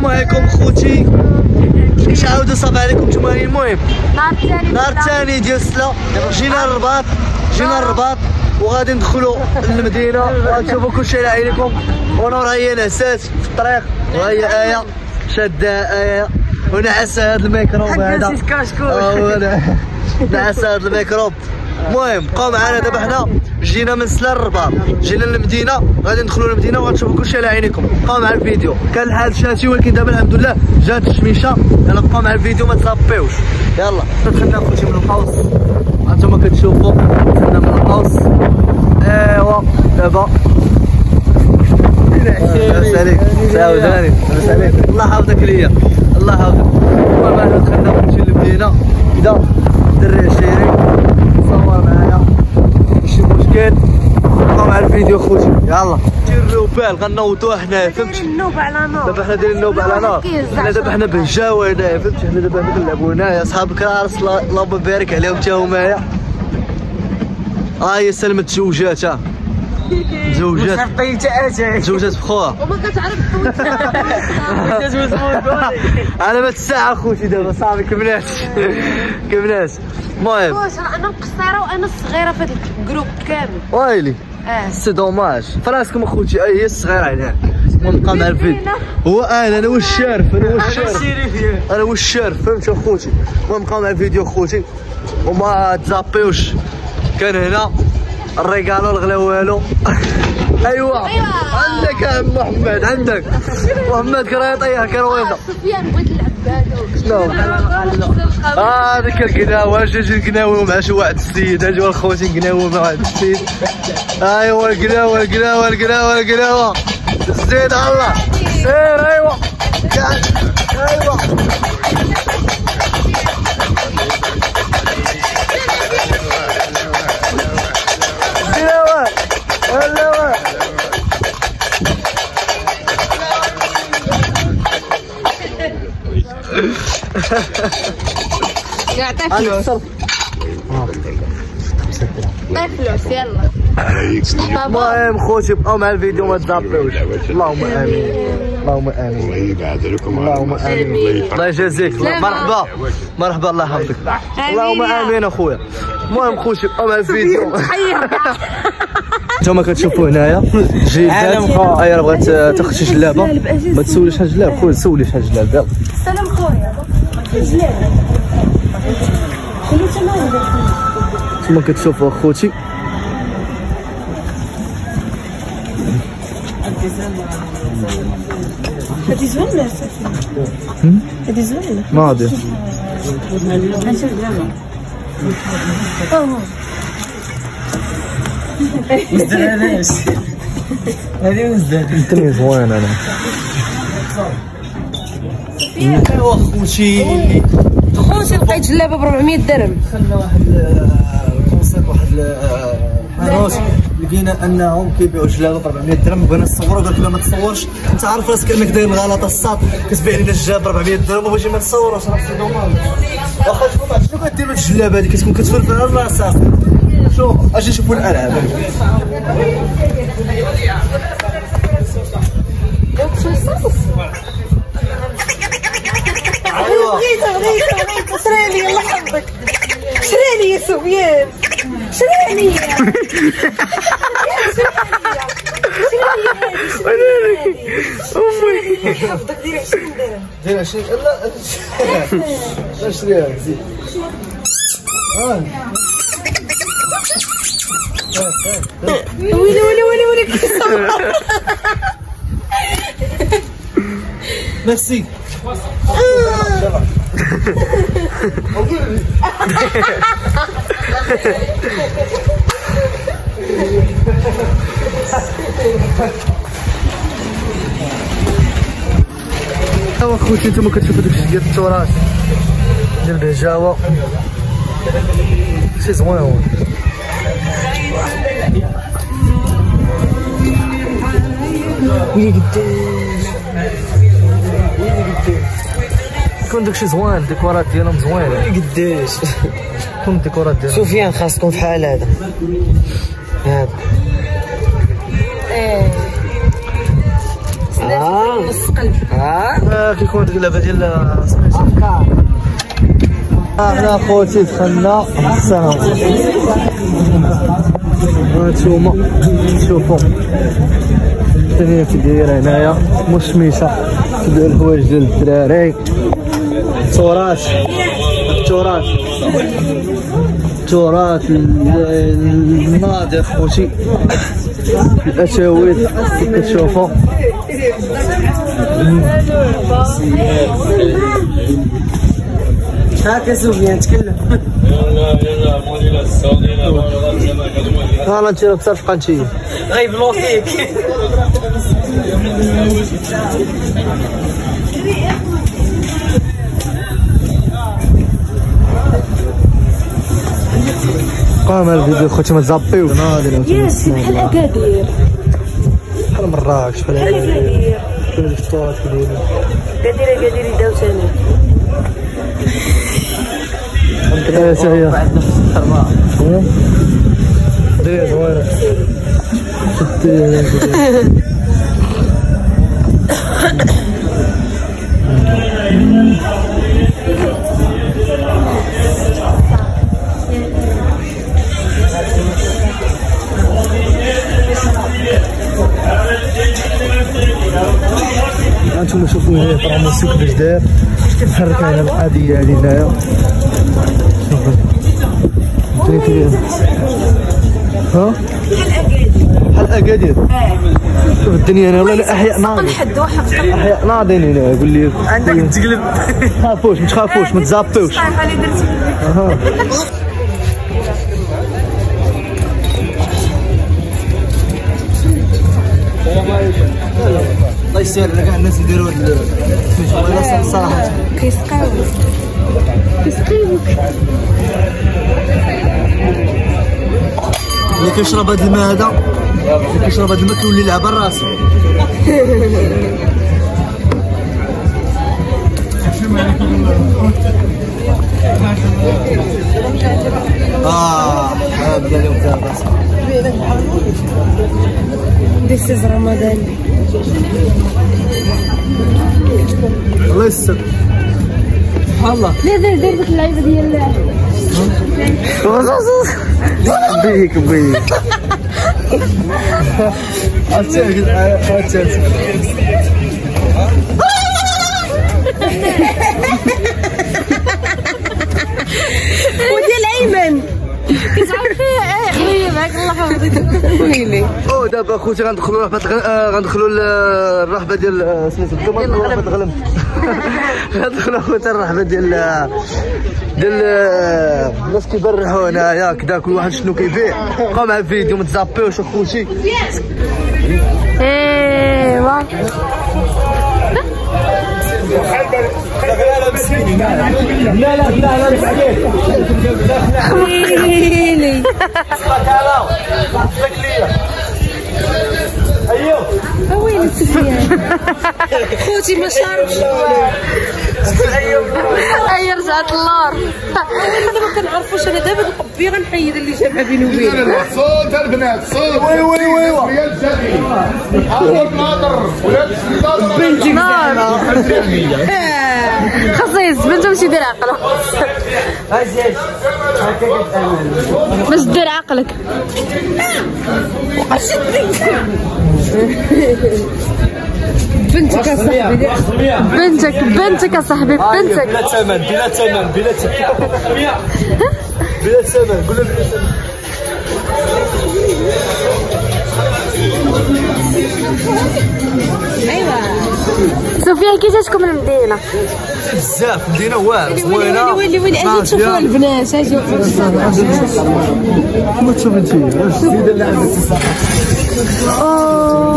السلام عليكم خوتي اش عاودوا صافي عليكم نتوما المهم نهار الثاني نهار الثاني ديال السلا جينا للرباط جينا للرباط وغادي ندخلوا للمدينه وغتشوفوا كلشي على عينيكم ونور هي نعسات في الطريق وهي إيه شاده إيه ونعس هذا الميكروب هذا نعس هذا الميكروب المهم بقاو معنا دابا حنا جينا من سلا للرباط جينا للمدينة غادي ندخلوا للمدينة وغتشوفوا كلشي على عينيكم. بقاو مع الفيديو. كان الحال شاتي ولكن دابا الحمد لله جات الشميشة. يلا بقاو مع الفيديو ما تزابيوش يلا. دخلنا خوتي من القوس. هانتوما كتشوفوا دخلنا من القوس. ايوا دابا. لاباس عليك عاوداني لاباس عليك الله يحفظك ليا. الله يحفظك. المهم انا دخلنا نمشي للمدينة. كدا الدري عشيري صور معايا ماشي مشكل بقاو مع الفيديو خوتي. يلا. ديروا بال غنوضوا حنايا فهمتي النوبة على نار دابا حنا دايرين النوبه على نار حنا دابا حنا بهجاوه هنايا فهمتي حنا دابا هنا. كنلعبوا هنايا صحاب كراس اللهم بارك عليهم تا هما ها هي سلمت تزوجات ها تزوجات تزوجات بخوها وما كتعرف على ما الساعة خوتي دابا صافي كملات. كملات. المهم. أنا مقصرة وأنا الصغيره في هذا الجروب كامل. ويلي. آه. سي دوماج. فراسكم أخوتي أي هي الصغيرة هناك. المهم بقى مع الفيديو هو أنا أنا هو الشارف أنا هو الشارف أنا هو الشارف فهمت أخوتي؟ بقاو مع الفيديو أخوتي. وما تزابيوش كان هنا. الريقالو الغلا والو. ايوا عندك يا عم محمد عندك. محمد كرا يطيح كرويضه سفيان بغيت نلعب شنو؟ هذيك القناوه جاج القناوه مع شي واحد السيد اجوا الخوتي القناوه مع واحد السيد. ايوا القناوه القناوه القناوه القناوه الزيد الله. سير ايوا ايوا يعطي فلوس عطي فلوس يلا المهم خوتي بقاو مع الفيديو ما تزابيوش اللهم آمين. اللهم آمين. الله يبعد لكم اللهم آمين. الله يجازيك. مرحبا. مرحبا الله يحفظك. اللهم آمين أخويا. المهم خوتي بقاو مع الفيديو. انتما كتشوفوا هنايا. جيدات اي راه بغات تاخذ شي جلابه ما تسوليش شحال جلاب خويا سولي شحال جلاب يلا. انتما كتشوفوا اخوتي هذه زوينه هذه زوينه ناضي انت زوين أنا ايوا اخوتي خوتي. لقيت جلابه ب 400 درهم. دخلنا واحد ال concert واحد الحانوت لقينا أنهم كيبيعوا جلابه ب 400 درهم. بغينا نصوروا قالت لا ما تصورش. أنت عارف راسك إنك داير الغلطه الساط كتبيع لنا الجلابه ب 400 درهم وباجي ما تصوروش راه c'est normal واخا عرفتش شنو كديروا الجلابه هذه كتكون كتفرفر على الراسات شوف أجي نشوفوا الألعاب. ايوا شريني الله يحفظك. شريني يا سفيان. شريني امي حفظك ديري 20 درهم دير 20 لا لا شريها زيد. ويلي ويلي ويلي ويلي ميرسي ايوا خوتي نتوما كتشوفوا داكشي ديال التراث ديال البهجاوه شي زوين هو ويلي قداش ويلي قداش كون داكشي زوين الديكورات ديالهم زوينه قداش؟ كون الديكورات ديالهم. سفيان خاصكم في حال هذا. هذا نص قلب. آه، كيكون ديك اللعبة ديال آه، حنا خوتي دخلنا السلام هانتوما شوفوا. الدنيا كي دايره هنايا. مشمشه كيبيعوا الحوايج ديال الدراري. التراث التراث التراث الناضي خوتي الاساويل كيف كتشوفوا هاكا سفيان تكلم. ها أنت أكثر في قنتي غيبلوكيك قام الفيديو خوتي ما تزابيوش ياس بحال أكادير. بحال مراكش بحال أكادير. كل ديك كيديروا أكادير أكادير يداو ثاني سهيه دير زوينه دير. أنتم شوفوا هنا ترى موسيقى باش داير محرك هنا القضية هذه هنايا. ها؟ بحال اكادير شوف الدنيا هنا والله أحياء ناضي حد واحد أحياء ناضين هنا يقول لي عندك تقلب. ما تخافوش ما تخافوش ما تزابيوش الله يسهل لك الناس يديروا هاد ال- الصراحه كيسقاو اللي كيشرب هاد الماء هذا اللي كيشرب هاد الماء كيولي يلعب راسه آه بدا اليوم دابا This is Ramadan. الله. يستر الله لا دير دير ديك اللعيبة ديال بيك بيك. عرفتي عرفتي أو دابا خوتي غندخلوا الغ- آه، غندخلوا الرحبة ديال سميتو انتما ديال غندخلوا الغلم. رحبه الغلم غندخلوا خوتي الرحبة ديال آه، ديال آه، الناس كيبرحوا هنايا كدا كل واحد شنو كيبيع. بقاو مع الفيديو ما تزابيوش اخوتي ايوا ويلي سفيان خوتي ما شاربش اي رجعت اللار أنا ما كنعرفوش أنا دابا القبي غنحيد اللي جابها بيني وبينه صوت البنات صوت وي وي وي وي ولاد بنتك خصيص بنته باش يدير عقله. باش دير عقلك. بنتك صاحبي. بنتك بنتك صاحبي بنتك. بلا ثمن بلا ثمن بلا ثمن. بلا ثمن قول بلا ثمن. صوفيا كي جاتكم المدينة؟ بزاف مدينة واعرة ويلي زوينه ويلي ويلي أجي تشوفوا البنات أجي ما تشوف أنت السيدة اللي عندك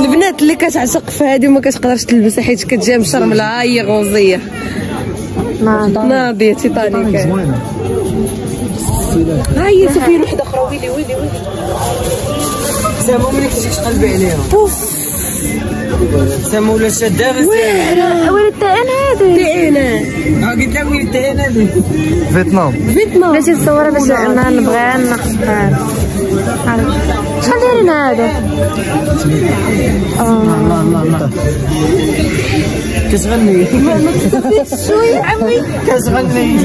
البنات اللي كتعشق في هذه وما كتقدرش تلبسها حيت كتجي مشرملة هي غوزيه ناضيه تيتانيك ها هي صوفيا وحده أخرى ويلي ويلي ويلي سامو ملي كتجيش قلبي عليهم بوف سامو ولا شادة بس قلت فيتنام. فيتنام. باش تصورها باش أنا نبغيها نخطفها شحال دايرين هادو كتغني. شوية عمي. كتغني.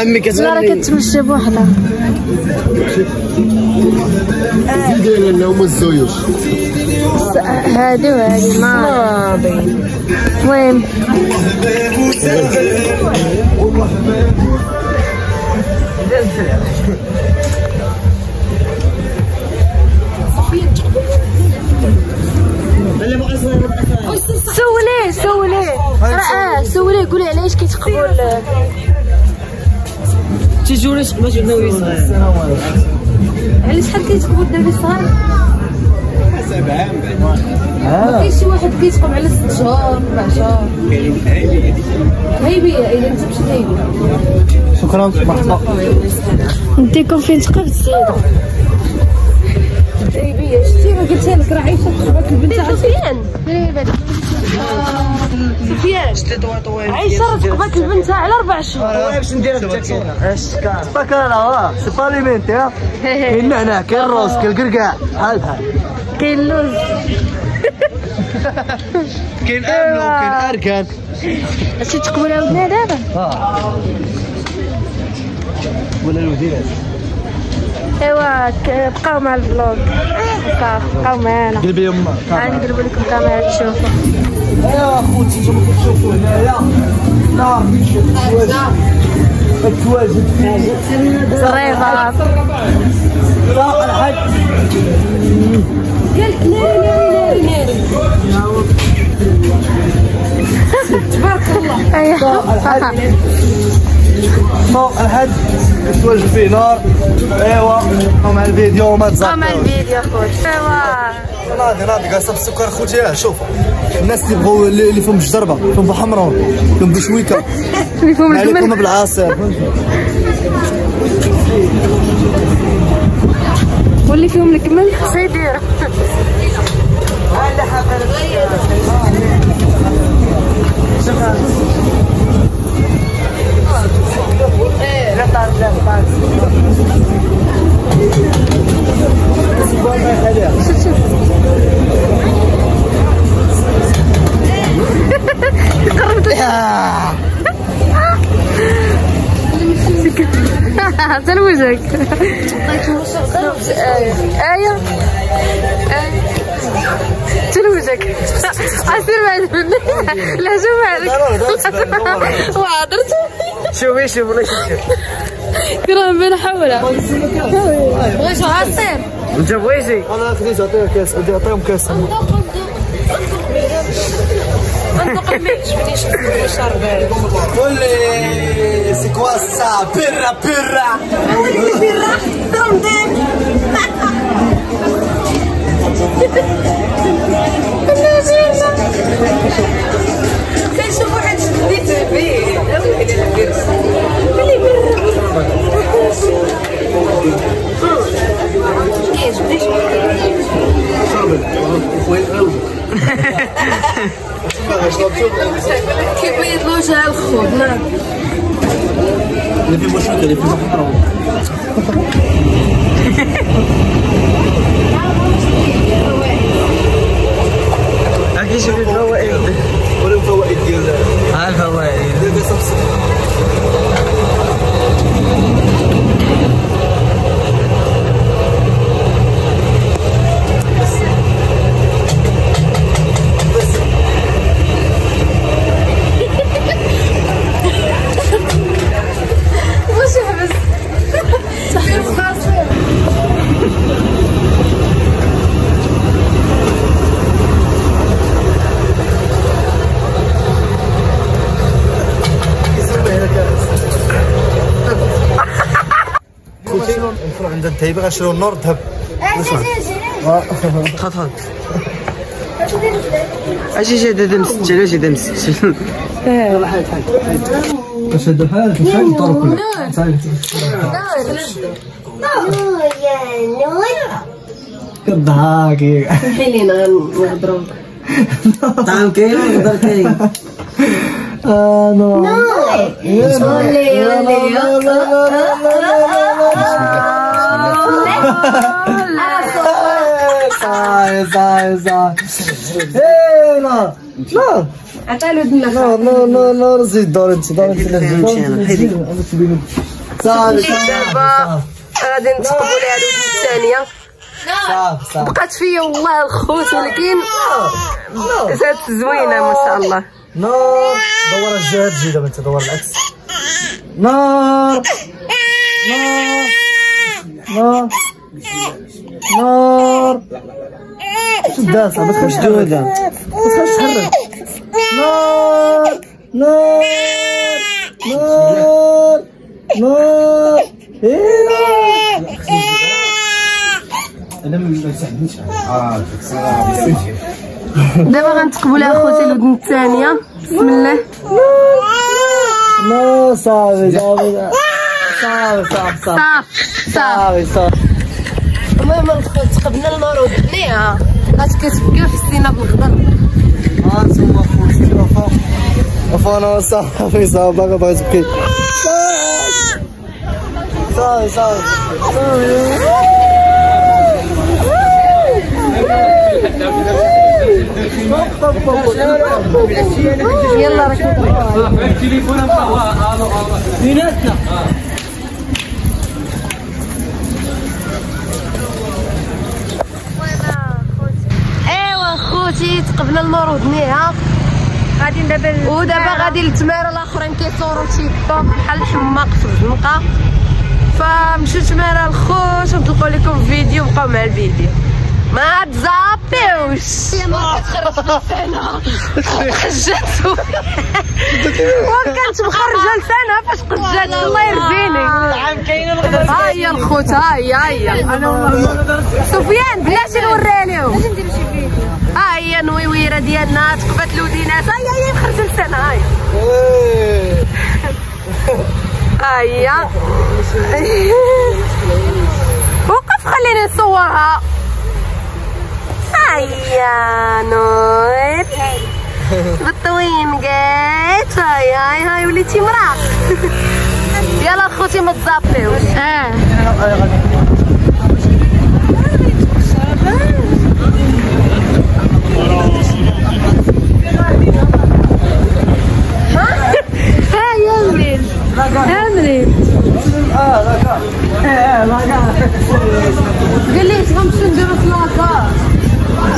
عمي لا راه كتمشى بوحدها. دايرين لنا هما الزويوش هادي وهادي ما المهم راه سوليه قولي علاش كيتقبل تيجوني باش ناوي على شحال كيتقبل الدراري الصغار؟ كاين شي واحد كيتقبل على ست شهور ربع شهور. هيبيه اذا انت مشيت هيبيه شكرا مرحبا. نديكم فين تقبل سيدة هيبيه شتي ما قلتها لك؟ راه عايشه تقبل البنت. سفيان سفيان عايشه تقبل البنت على أربع شهور. باش ندير التاكسينا بكانا واه سي با ليمينتي ها كاين نعناع كاين الروز كاين الكركاع بحال بحال كاين اللوز كاين املو كاين أركان. اش تقبل عاودنا دابا ولا الودينات ايوا بقاو مع الفلوق صافي بقاو معانا. قلبي يما غادي نقلب لكم كاميرا تشوفوا يا خوتي أنتم كتشوفوا هنايا. نار التواجد صريفات طاق الحج قال لك ناري ناري ناري تبارك الله طاق الحج التواجد فيه نار ايوا مع الفيديو وما بقاو تزعل مع الفيديو خوت ايوا ناضي ناضي قاصه بالسكر خوتي آه شوف. الناس اللي بغاو اللي اللي فيهم الجدربه فيهم بحمرون فيهم بشويكة. فيهم عليكم الجمل بالعصير واللي فيهم الكمل سيدير تلوجك أيوه تلوجك اصير بعد لا شوف هذاك وعذرت شوفي شوف ولا شوف كرام بين حوله. بغيتو عصير انت بغيتي أنا خديت عطيه كاس بدي أعطيهم كاس. قول لي سي كوا سا بيرا بيرا كنشوف واحد بديت به كيبيض الوجه الخوض نعم اللي فيه مشروع اللي فيه نروح عند التهيبه غنشريو النور ذهب أجي جا دمس جا جا دمس باش هذا بحال بحال الدار كلها كضحاكي حيلين غنهضروا طعم كاين ولا كاين أنا ولي ولي صاي صاي صاي إيه لا لا عطا له دنا لا لا لا لا زيد دور انت دور انت صافي دابا غادي نتقبلوا ليها الودن الثانية صافي بقات فيا والله الخوت ولكن زادت زوينه ما شاء الله نار دور الجهه تجي دابا انت دور العكس نار نار نار نار. شدها صاحبي ما تخافش جودة ما تخافش تحرك. نار. نار. نار. نار. إيه. نار دابا غنتقبلوا لها خوتي الودن الثانية. بسم الله. نار. صافي صافي. صافي صافي. صافي صافي. ما تقبلنا المرور بنيها عاد كتبكي وحسينا بالغدر ها انتما آه، خوتي وفا وفا أنا صافي صافي باغا باغا تبكي صافي صافي يلا ركبوا. التليفون بيناتنا آه، آه، خوتي تقبلنا المرة ودنيها. غادي دابا ودابا غادي للتمارة الأخرين كيصوروا تيك توك بحال الحماق في الزنقه فمشيو تمارة الخوت ونطلقوا لكم فيديو بقاو مع الفيديو. ما تزابيوش يا ما كتخرج لسانها قجات وكانت مخرجه لسانها فاش قجات الله يرزيني ها هي الخوت ها هي ها هي سفيان بلاتي نوريها لهم ها هي نويويره ديالنا تقبات الودينات ها هي هي مخرجه لسانها ها هي ها هي وقف خليني نصورها. هيا نور بالطوين قيت هاي هاي هاي وليتي مراه يلا خوتي ما تزابيوش آه ها يا قال لي غنمشيو نديرو في لاكار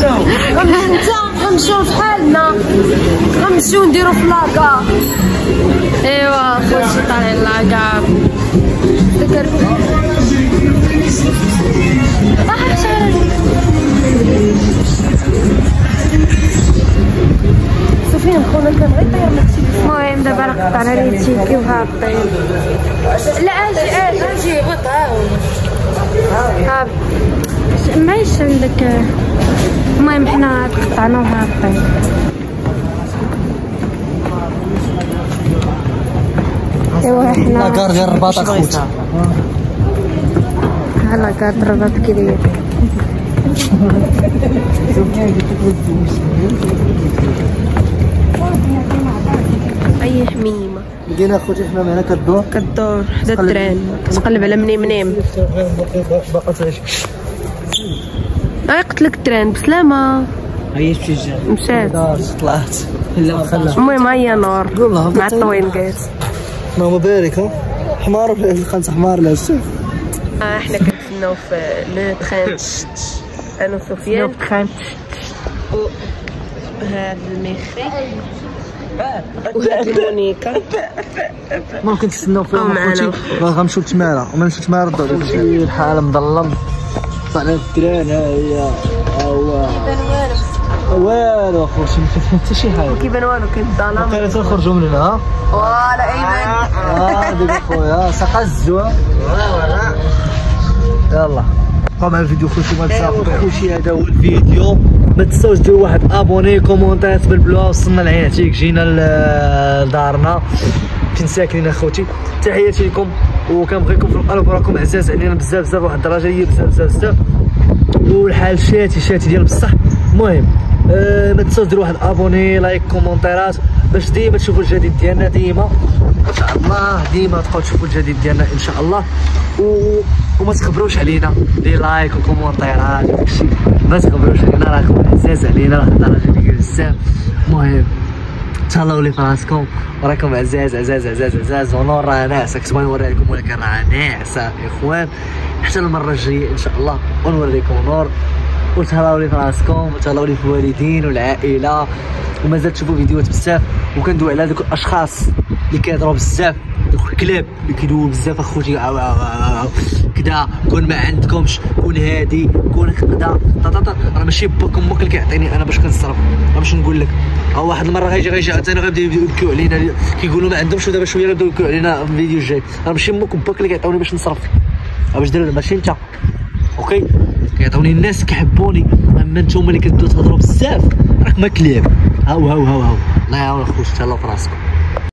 غنمشيو غنمشيو في حالنا غنمشيو نديرو في لاكار ايوا خوتي طالعين لاكار ذكر آه شعرك سفيان خونا كان غير طير المهم دابا راه قطعنا لي تيكي وهابطين لا أجي أجي أجي غطا هاب مايش عندك المهم حنا قطعنا وهابطين إيوا حنا لاكار ديال الرباط اخوتي هلا كانت ضربات كبير. أي حميمة. لقينا أخوتي حنا معنا كدور. كدور حدا التران كتقلب على منيم. منيم باقا تعيش. يقتلك التران بسلامه هي تجي مشات. طلعت. المهم هيا نور مع طيب. الطوين كات ماما بارك حمار لقيت حمار لا آه، إحنا كنتسناو في آه، لو تران أنا وسفيان لو تران و هذا الميخي مونيكا. ممكن تستناو فيهم اخوتي غنمشيو لتمارا وما نمشيو لتمارا الحال مظلم؟ طلعنا التران ها هي هو والو اخوتي ما كتفهم حتى شي حاجة؟ كيبان والو؟ كاين الظلام كاين تنخرجوا من هنا ها؟ ولا ايمن آه ديك أخويا. ساقا الزوا يلا. بقاو مع الفيديو خوتي ما تسافروا خوتي هذا هو الفيديو. ما تنساوش ديروا واحد abonner commentaire بالبلوا وصلنا لعيناتيك جينا لدارنا. فين ساكنين أخوتي. تحياتي لكم. وكنبغيكم في القلب. راكم عزاز علينا بزاف بزاف واحد الدرجة. هي بزاف بزاف بزاف. والحال شاتي شاتي ديال بصح. المهم ما تنساوش ديروا واحد abonner like commentaire ات باش ديما تشوفوا الجديد ديالنا ديما. إن شاء الله ديما تبقاو تشوفوا الجديد ديالنا إن شاء الله. و... وما تخبروش علينا لي لايك وكومونتيرات وداكشي ما تخبروش علينا راكم عزاز علينا راه الدرجه ديال بزاف. المهم تهلاو لي فراسكم وراكم عزاز عزاز عزاز عزاز. ونور راه ناعسه كنت بغي نوريها لكم ولكن راه ناعسه إخوان. حتى المرة الجاية إن شاء الله ونوريكم نور. وتهلاو لي فراسكم وتهلاو لي في الوالدين والعائلة. ومازال تشوفوا فيديوهات بزاف وكندوي على دوك الأشخاص اللي كيهضروا بزاف. دوك الكلاب اللي كيدويو بزاف أخوتي. كدا كون ما عندكمش كون هادي كون كدا راه ماشي باك أمك اللي كيعطيني أنا باش كنصرف. راه باش نقول لك. واحد المرة غيجي غيجي عاوتاني غيبداو يبكيو علينا. كيقولوا ما عندهمش ودابا شوية غيبداو يبكيو علينا في الفيديو الجاي. راه ماشي أمك وباك اللي كيعطيوني باش نصرف. باش دير ماشي أنت. OK؟ كيعطوني الناس كيحبوني. أما نتوما اللي كدو تهضروا بزاف راك ما كلاب هاو هاو هاو هاو. الله يعاون اخويا تهلاو في راسكم